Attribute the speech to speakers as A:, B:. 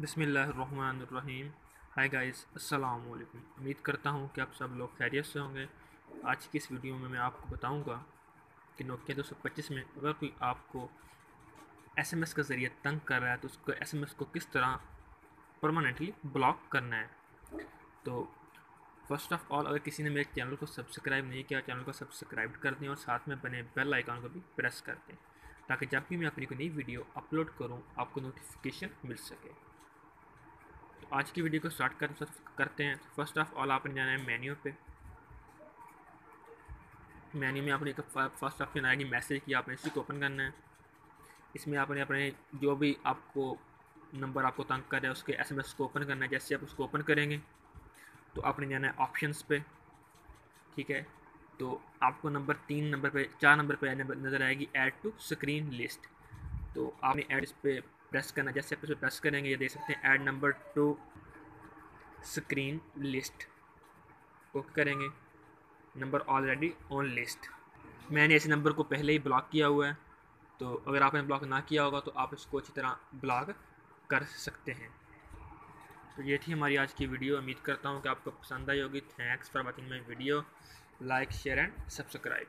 A: बिसमीम hi guys अस्सलाम वालेकुम उम्मीद करता हूँ कि आप सब लोग खैरियत से होंगे। आज की इस वीडियो में मैं आपको बताऊँगा कि नोकिया 225 में अगर कोई आपको एसएमएस के ज़रिए तंग कर रहा है तो उसको एसएमएस को किस तरह परमानेंटली ब्लॉक करना है? तो फ़र्स्ट ऑफ़ ऑल अगर किसी ने मेरे चैनल को सब्सक्राइब नहीं किया चैनल को सब्सक्राइब कर दें और साथ में बने बेल आइकॉन को भी प्रेस कर दें, ताकि जब भी मैं अपनी कोई नई वीडियो अपलोड करूँ, आपको नोटिफिकेशन मिल सके। तो आज की वीडियो को स्टार्ट कर करते हैं। फ़र्स्ट ऑफ़ ऑल आपने जाना है मेन्यू पे। मेन्यू में आपने फ़र्स्ट ऑप्शन आएगी मैसेज की आपने इसी को ओपन करना है। इसमें आपने अपने जो भी आपको नंबर आपको तंग कर रहा है, उसके एसएमएस को ओपन करना है। जैसे आप उसको ओपन करेंगे तो आपने जाना है ऑप्शंस पे। ठीक है? तो आपको नंबर तीन नंबर पे, चार नंबर पे नज़र आएगी ऐड टू स्क्रीन लिस्ट तो आपने ऐड इस पर प्रेस करना, जैसे आप इस पर प्रेस करेंगे, ये देख सकते हैं add number to screen list okay करेंगे नंबर ऑलरेडी ऑन लिस्ट मैंने इस नंबर को पहले ही ब्लॉक किया हुआ है तो अगर आपने ब्लॉक ना किया होगा तो आप इसको अच्छी तरह ब्लॉक कर सकते हैं। तो ये थी हमारी आज की वीडियो। उम्मीद करता हूँ कि आपको पसंद आई होगी। Thanks for watching my video like share and subscribe